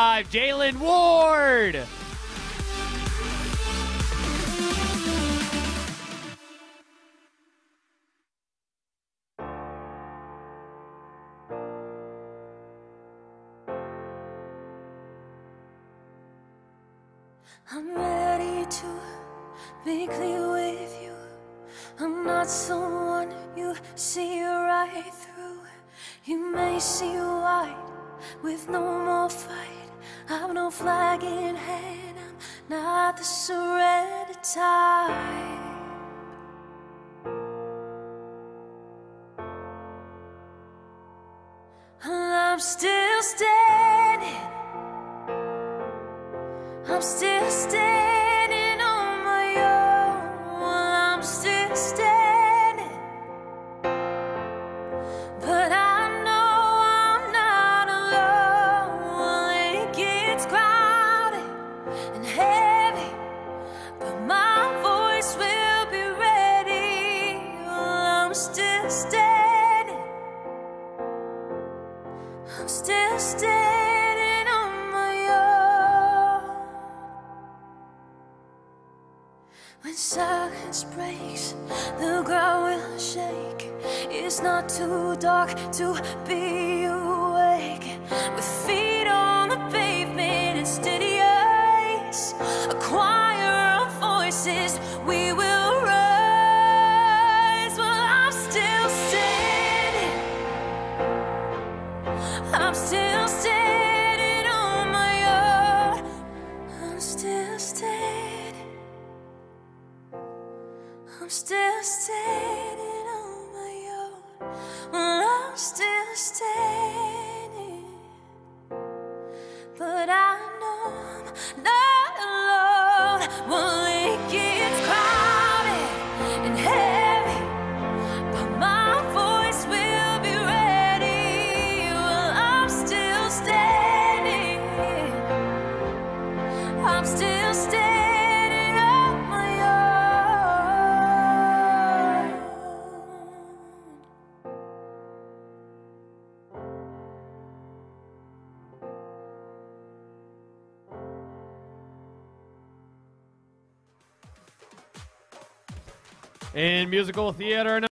Jaelyn Ward. I'm ready to be clear with you. I'm not someone you see right through. You may see white with no more fight. I've no flag in hand. I'm not the surrender type. I'm still standing. I'm still standing on my own. I'm still standing. But When silence breaks, the ground will shake. It's not too dark to be awake. With feet voices, we will rise. Well, I'm still standing. I'm still standing on my own. I'm still standing. I'm still standing on my own. Well, I'm still standing. But I know I'm not. Well, In musical theater